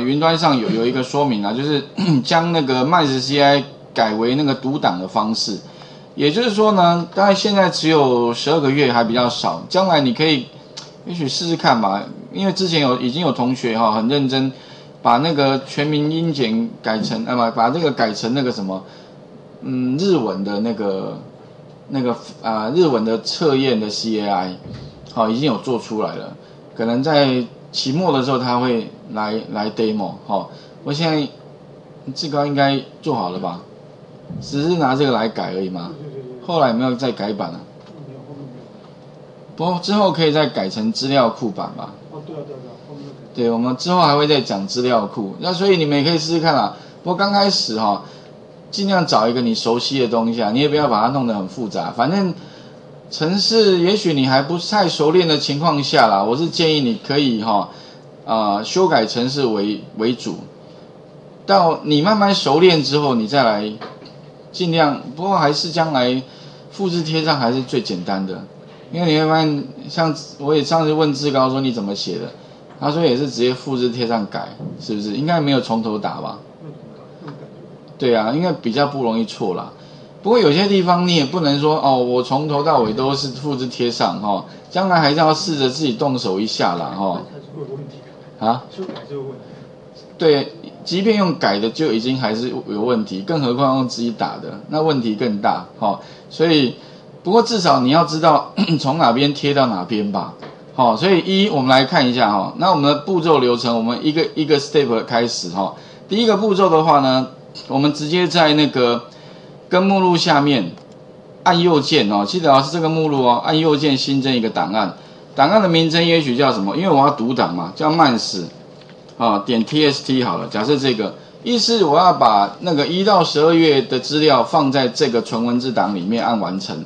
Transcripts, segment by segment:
云端上有有一个说明啊，就是 将那个 MySCI 改为那个读档的方式，也就是说呢，当然现在只有十二个月还比较少，将来你可以也许试试看吧，因为之前有已经有同学哈很认真把那个全民英检改成啊不把这个改成那个什么嗯日文的那个那个啊日文的测验的 CAI 好已经有做出来了，可能在期末的时候他会来来 demo 哈，我现在志高应该做好了吧？只是拿这个来改而已嘛。后来有没有再改版啊？不过之后可以再改成资料库版吧？哦，对啊，对啊，对啊，后面就可以。对，我们之后还会再讲资料库，那所以你们也可以试试看啊。不过刚开始哈、尽量找一个你熟悉的东西啊，你也不要把它弄得很复杂。反正城市也许你还不太熟练的情况下啦，我是建议你可以哈啊、修改城市为为主，到你慢慢熟练之后，你再来尽量。不过还是将来复制贴上还是最简单的，因为你会发现，像我也上次问志高说你怎么写的，他说也是直接复制贴上改，是不是？应该没有从头打吧？对啊，应该比较不容易错啦。不过有些地方你也不能说哦，我从头到尾都是复制贴上哈、将来还是要试着自己动手一下啦哈、啊，修改就有问题。对，即便用改的就已经还是有问题，更何况用自己打的，那问题更大哈、所以，不过至少你要知道 从哪边贴到哪边吧。好、所以一我们来看一下哈、那我们的步骤流程，我们一个一个 step 开始哈、第一个步骤的话呢，我们直接在那个跟目录下面按右键哦，记得哦是这个目录哦，按右键新增一个档案，档案的名称也许叫什么？因为我要读档嘛，叫慢史啊，点 tst 好了。假设这个意思我要把那个一到十二月的资料放在这个纯文字档里面，按完成，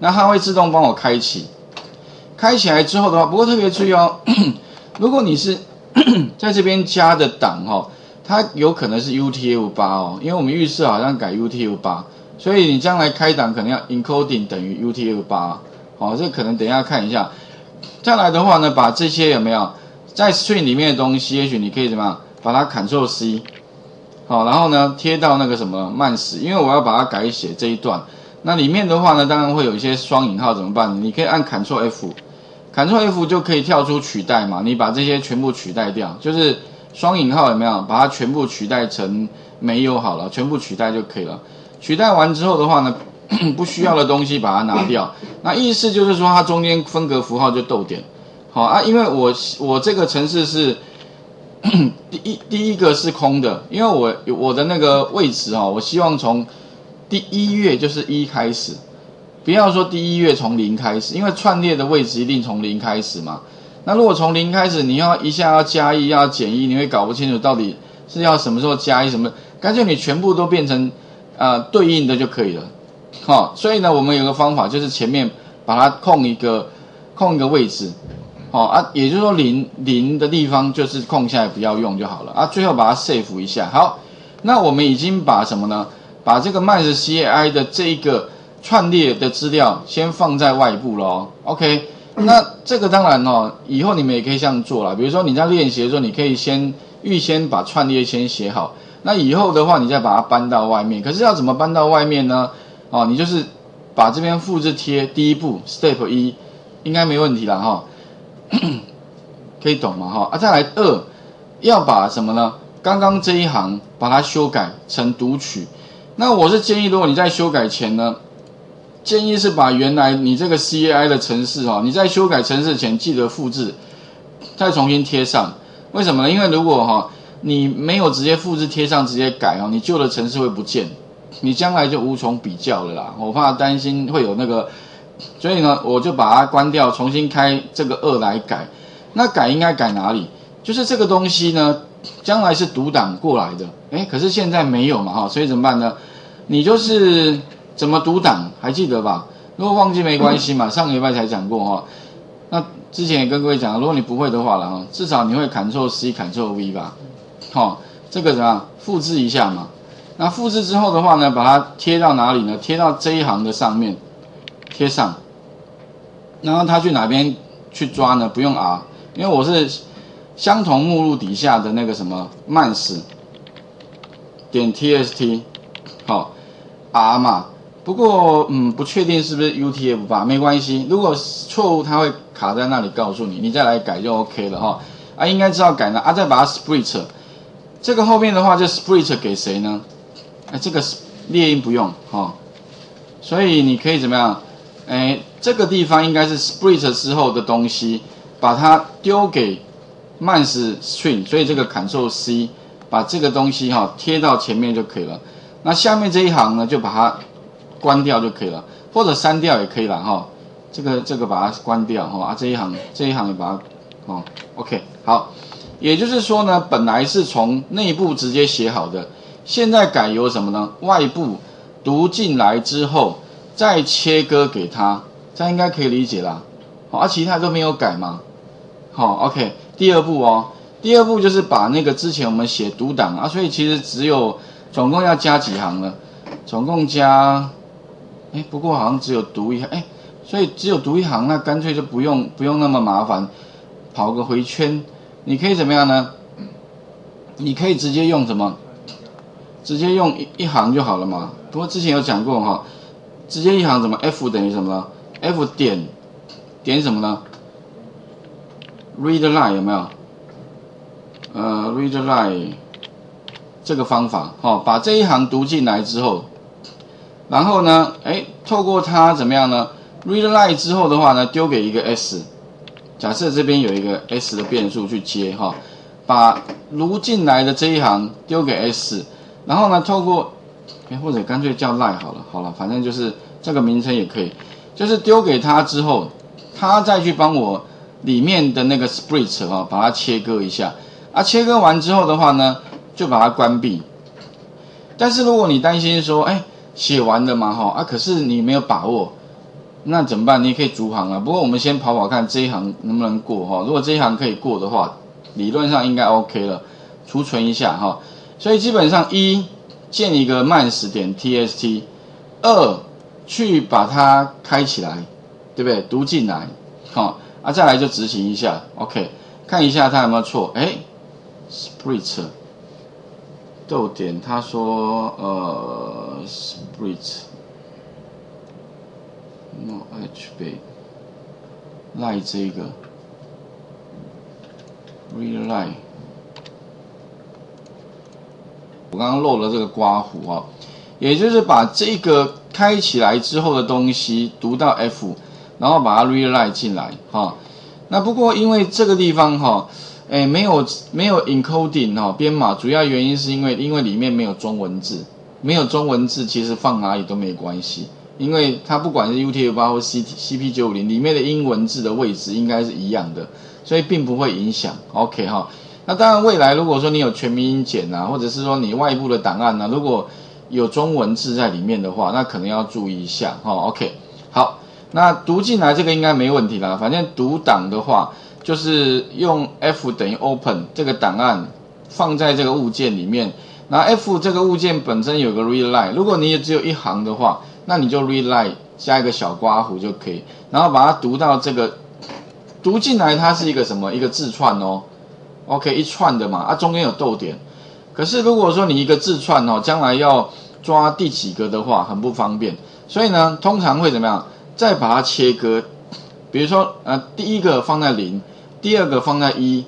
那它会自动帮我开启。开起来之后的话，不过特别注意哦，如果你是 在这边加的档哦，它有可能是 UTF 八哦，因为我们预设好像改 UTF 八，所以你将来开档可能要 encoding 等于 UTF 八，哦，这可能等一下看一下。再来的话呢，把这些有没有在 string 里面的东西，也许你可以怎么样，把它 Ctrl C，好，然后呢贴到那个什么慢死，因为我要把它改写这一段。那里面的话呢，当然会有一些双引号，怎么办？你可以按 Ctrl F，Ctrl F 就可以跳出取代嘛，你把这些全部取代掉，就是双引号有没有？把它全部取代成没有好了，全部取代就可以了。取代完之后的话呢，不需要的东西把它拿掉。那意思就是说，它中间分隔符号就逗点。好啊，因为我我这个城市是 第一第一个是空的，因为我我的那个位置哈、我希望从第一月就是一开始，不要说第一月从零开始，因为串列的位置一定从零开始嘛。那如果从零开始，你要一下要加一，要减一，你会搞不清楚到底是要什么时候加一什么，干脆你全部都变成呃对应的就可以了。好、所以呢，我们有个方法，就是前面把它空一个空一个位置，好、啊，也就是说零零的地方就是空下来不要用就好了啊，最后把它 save 一下。好，那我们已经把什么呢？把这个 MySCI 的这一个串列的资料先放在外部咯。OK，那这个当然哦，以后你们也可以这样做啦。比如说你在练习的时候，你可以先预先把串列先写好，那以后的话你再把它搬到外面。可是要怎么搬到外面呢？哦，你就是把这边复制贴第一步 Step 一，应该没问题了哈、可以懂吗哈？啊，再来二，要把什么呢？刚刚这一行把它修改成读取。那我是建议，如果你在修改前呢，建议是把原来你这个 CAI 的程式哈，你在修改程式前记得复制，再重新贴上。为什么呢？因为如果哈你没有直接复制贴上直接改哦，你旧的程式会不见，你将来就无从比较了啦。我怕担心会有那个，所以呢，我就把它关掉，重新开这个二来改。那改应该改哪里？就是这个东西呢，将来是独挡过来的，诶，可是现在没有嘛哈，所以怎么办呢？你就是怎么独挡，还记得吧？如果忘记没关系嘛，上个礼拜才讲过哈。那之前也跟各位讲，如果你不会的话了哈，至少你会 Ctrl C、Ctrl V 吧？好、这个怎么样？复制一下嘛。那复制之后的话呢，把它贴到哪里呢？贴到这一行的上面，贴上。然后它去哪边去抓呢？不用 R，因为我是相同目录底下的那个什么 mans 点 tst 好 r 嘛，不过嗯不确定是不是 utf 吧，没关系，如果错误它会卡在那里告诉你，你再来改就 OK 了哈。啊，应该知道改了啊，再把它 split 这个后面的话就 split 给谁呢？哎，这个列印不用哈，所以你可以怎么样？哎，这个地方应该是 split 之后的东西，把它丢给 mans string，所以这个 Ctrl C 把这个东西哈贴到前面就可以了。那下面这一行呢，就把它关掉就可以了，或者删掉也可以了哈。这个这个把它关掉哈啊，这一行这一行也把它哦，OK。好，也就是说呢，本来是从内部直接写好的，现在改由什么呢？外部读进来之后再切割给他，这样应该可以理解啦。好，而其他都没有改吗？好，OK。第二步哦，第二步就是把那个之前我们写读档啊，所以其实只有总共要加几行了，总共加，哎，不过好像只有读一行，哎，所以只有读一行，那干脆就不用不用那么麻烦。跑个回圈，你可以怎么样呢？你可以直接用什么？直接用一一行就好了嘛。不过之前有讲过哈，直接一行怎么？F 等于什么？F 点点什么呢？Read line 有没有？呃，Read line 这个方法哈，把这一行读进来之后，然后呢，哎，透过它怎么样呢？Read line 之后的话呢，丢给一个 S。假设这边有一个 s 的变数去接哈，把读进来的这一行丢给 s，然后呢，透过，哎或者干脆叫 line 好了，好了，反正就是这个名称也可以，就是丢给他之后，他再去帮我里面的那个 split 哈，把它切割一下，啊，切割完之后的话呢，就把它关闭。但是如果你担心说，哎，写完了嘛哈，啊，可是你没有把握。那怎么办？你也可以逐行啊。不过我们先跑跑看这一行能不能过哈。如果这一行可以过的话，理论上应该 OK 了。储存一下哈。所以基本上一建一个 mans 点 tst，二去把它开起来，对不对？读进来，好啊，再来就执行一下 OK，看一下它有没有错。哎，split 逗点，他说呃 split。No h 被赖这个。Real line，我刚刚漏了这个刮胡啊，也就是把这个开起来之后的东西读到 F，然后把它 read line 进来哈。那不过因为这个地方哈，哎没有没有 encoding 哈编码，主要原因是因为因为里面没有中文字，没有中文字其实放哪里都没关系。因为它不管是 UTF-8 或 C CP950 里面的英文字的位置应该是一样的，所以并不会影响。OK 哈，那当然未来如果说你有全民英检啊，或者是说你外部的档案呢，如果有中文字在里面的话，那可能要注意一下哈。OK，好，那读进来这个应该没问题啦。反正读档的话，就是用 F 等于 Open 这个档案放在这个物件里面，那 F 这个物件本身有个 Read Line，如果你也只有一行的话。那你就 read line 加一个小刮胡就可以，然后把它读到这个读进来，它是一个什么一个字串哦，OK 一串的嘛，啊中间有逗点。可是如果说你一个字串哦，将来要抓第几个的话，很不方便。所以呢，通常会怎么样？再把它切割，比如说呃第一个放在零，第二个放在一，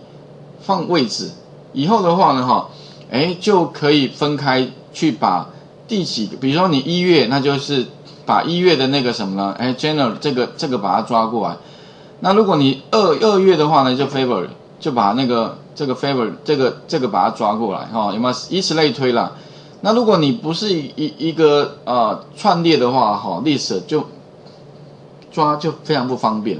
放位置。以后的话呢，哈，哎就可以分开去把。第几？比如说你一月，那就是把一月的那个什么呢？哎，general 这个这个把它抓过来。那如果你二二月的话呢，就 favor 就把那个这个 favor 这个这个把它抓过来哈，有没有？以此类推啦。那如果你不是一一个呃串列的话哈，list 就抓就非常不方便。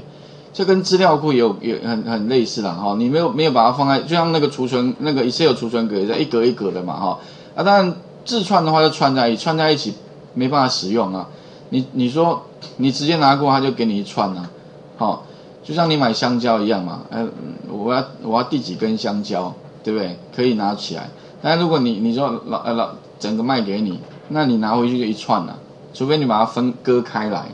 这跟资料库有有很很类似啦哈，你没有没有把它放在，就像那个储存那个 Excel 储存格在一格一格的嘛哈。啊，当然。自串的话就串在一起串在一起，没办法使用啊。你你说你直接拿过，他就给你一串啊。好，就像你买香蕉一样嘛。哎，我要我要第几根香蕉，对不对？可以拿起来。但如果你你说老呃老整个卖给你，那你拿回去就一串了。除非你把它分割开来，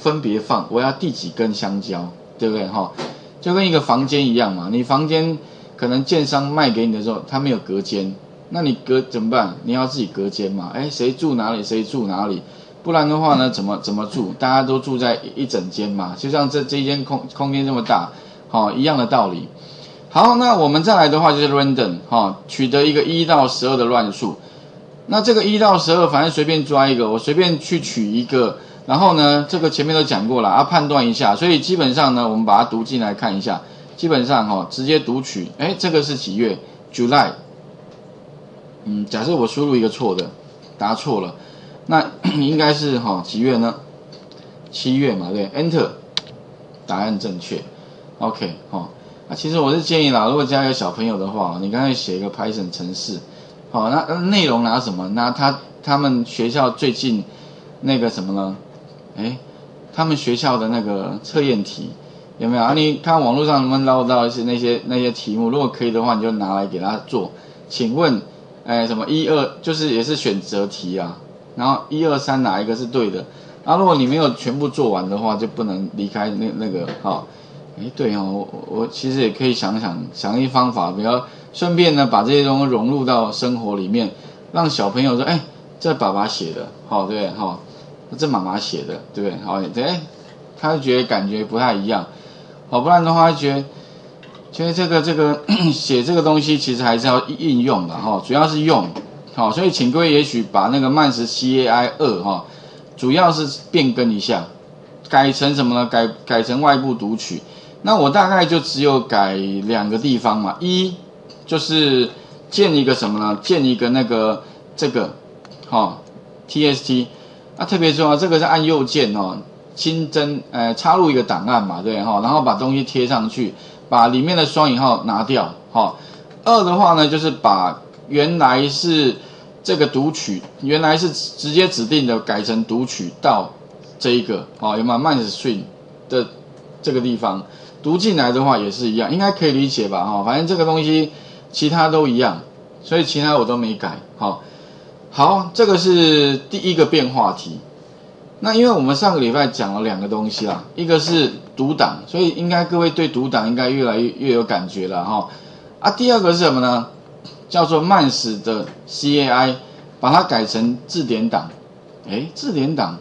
分别放。我要第几根香蕉，对不对？哈，就跟一个房间一样嘛。你房间可能建商卖给你的时候，他没有隔间，那你隔怎么办？你要自己隔间嘛？哎，谁住哪里，谁住哪里？不然的话呢，怎么怎么住？大家都住在一整间嘛，就像这这一间空空间这么大，好，一样的道理。好，那我们再来的话就是 random 哈，取得一个一到十二的乱数。那这个一到十二，反正随便抓一个，我随便去取一个，然后呢，这个前面都讲过了啊，判断一下。所以基本上呢，我们把它读进来看一下。基本上哈，直接读取，哎，这个是几月？July。嗯，假设我输入一个错的，答错了，那 应该是哈几月呢？七月嘛，对，Enter，答案正确。OK，哈。啊，其实我是建议啦，如果家有小朋友的话，你刚才写一个 Python 程式，好，那内容拿什么？拿他他们学校最近那个什么呢？哎，他们学校的那个测验题有没有啊？你看网络上能不能捞到一些那些那些题目？如果可以的话，你就拿来给他做。请问，哎，什么一二就是也是选择题啊？然后一二三哪一个是对的？啊，如果你没有全部做完的话，就不能离开那那个好。哎，对哦，我我其实也可以想想想一方法，比较顺便呢，把这些东西融入到生活里面，让小朋友说，哎，这爸爸写的，好，对不对？好，这妈妈写的，对不对？好，哎，他就觉得感觉不太一样，好，不然的话，觉得其实这个这个 写这个东西其实还是要应用的哈，主要是用，好，所以请各位也许把那个慢时 C A I 二哈，主要是变更一下，改成什么呢？改改成外部读取。那我大概就只有改两个地方嘛，一就是建一个什么呢？建一个那个这个，哈，TST，啊，特别重要，这个是按右键哦，新增，呃，插入一个档案嘛，对哈，然后把东西贴上去，把里面的双引号拿掉，哈。二的话呢，就是把原来是这个读取，原来是直接指定的，改成读取到这一个，哦，有没有慢 string 的这个地方？读进来的话也是一样，应该可以理解吧？哈，反正这个东西其他都一样，所以其他我都没改。好，好，这个是第一个变化题。那因为我们上个礼拜讲了两个东西啦，一个是读档，所以应该各位对读档应该越来越越有感觉了哈。啊，第二个是什么呢？叫做慢史的 CAI，把它改成字典档。哎，字典档，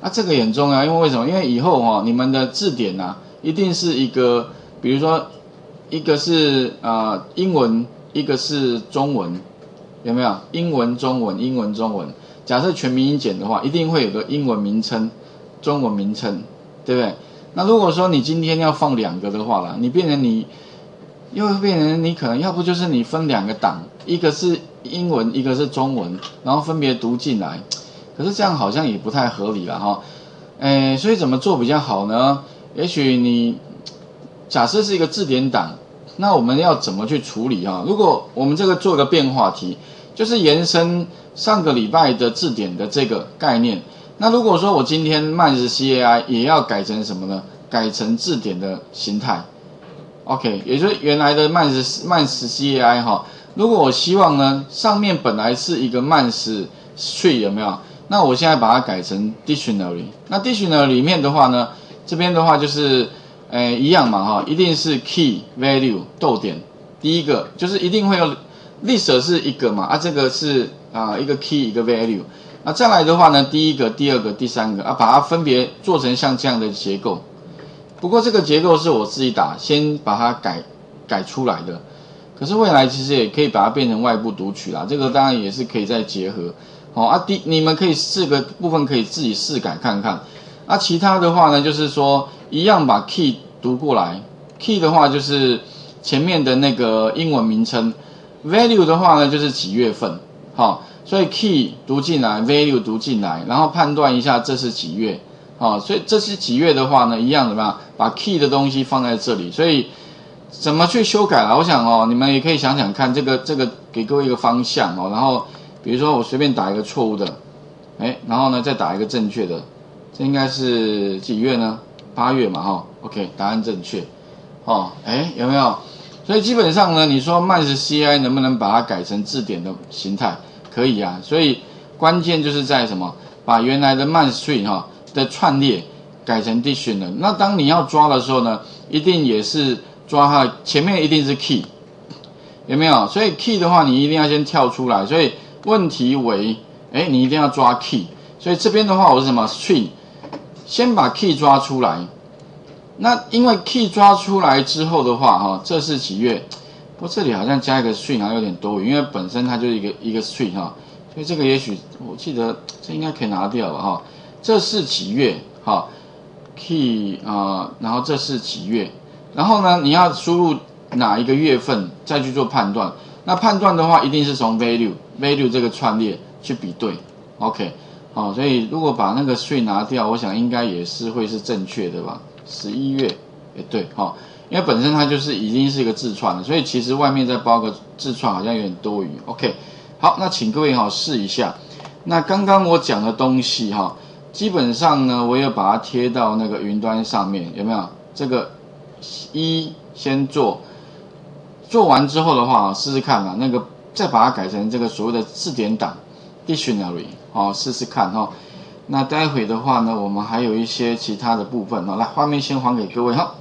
啊，这个也很重要，因为为什么？因为以后哈，你们的字典呐。一定是一个，比如说，一个是啊英文，一个是中文，有没有？英文、中文、英文、中文。假设全民英检的话，一定会有个英文名称、中文名称，对不对？那如果说你今天要放两个的话了，你变成你，又会变成你可能要不就是你分两个档，一个是英文，一个是中文，然后分别读进来。可是这样好像也不太合理了哈。诶，所以怎么做比较好呢？也许你假设是一个字典档，那我们要怎么去处理哈？如果我们这个做个变化题，就是延伸上个礼拜的字典的这个概念。那如果说我今天慢时 CAI 也要改成什么呢？改成字典的形态。OK，也就是原来的慢时慢时 CAI 哈。如果我希望呢，上面本来是一个慢时 tree 有没有？那我现在把它改成 dictionary。那 dictionary 里面的话呢？这边的话就是，呃，一样嘛哈，一定是 key value 逗点，第一个就是一定会有历史是一个嘛，啊，这个是啊一个 key 一个 value，那再来的话呢，第一个、第二个、第三个啊，把它分别做成像这样的结构。不过这个结构是我自己打，先把它改改出来的。可是未来其实也可以把它变成外部读取啦，这个当然也是可以再结合。好啊，第你们可以四个部分可以自己试改看看。那其他的话呢，就是说一样把 key 读过来，key 的话就是前面的那个英文名称，value 的话呢就是几月份，好，所以 key 读进来，value 读进来，然后判断一下这是几月，好，所以这是几月的话呢，一样怎么样，把 key 的东西放在这里，所以怎么去修改了？我想哦，你们也可以想想看，这个这个给各位一个方向哦，然后比如说我随便打一个错误的，哎，然后呢再打一个正确的。这应该是几月呢？八月嘛，哈，OK，答案正确，哦，哎，有没有？所以基本上呢，你说慢是 CI 能不能把它改成字典的形态？可以啊，所以关键就是在什么？把原来的慢 string 哈的串列改成 dictionary。那当你要抓的时候呢，一定也是抓它前面一定是 key，有没有？所以 key 的话，你一定要先跳出来。所以问题为，哎，你一定要抓 key。所以这边的话，我是什么 string，先把 key 抓出来。那因为 key 抓出来之后的话，哈，这是几月？不过这里好像加一个 string 好像有点多，因为本身它就是一个一个 string 哈。所以这个也许我记得这应该可以拿掉了哈。这是几月？哈，key 啊，然后这是几月？然后呢，你要输入哪一个月份再去做判断？那判断的话，一定是从 value value 这个串列去比对。OK，好，所以如果把那个税拿掉，我想应该也是会是正确的吧？十一月，也对，哈，因为本身它就是已经是一个自创了，所以其实外面再包个自创好像有点多余。OK，好，那请各位哈试一下。那刚刚我讲的东西哈，基本上呢，我也把它贴到那个云端上面，有没有？这个。一先做，做完之后的话，试试看嘛。那个再把它改成这个所谓的字典档，dictionary，哦，试试看哈。那待会的话呢，我们还有一些其他的部分哦。来，画面先还给各位哈。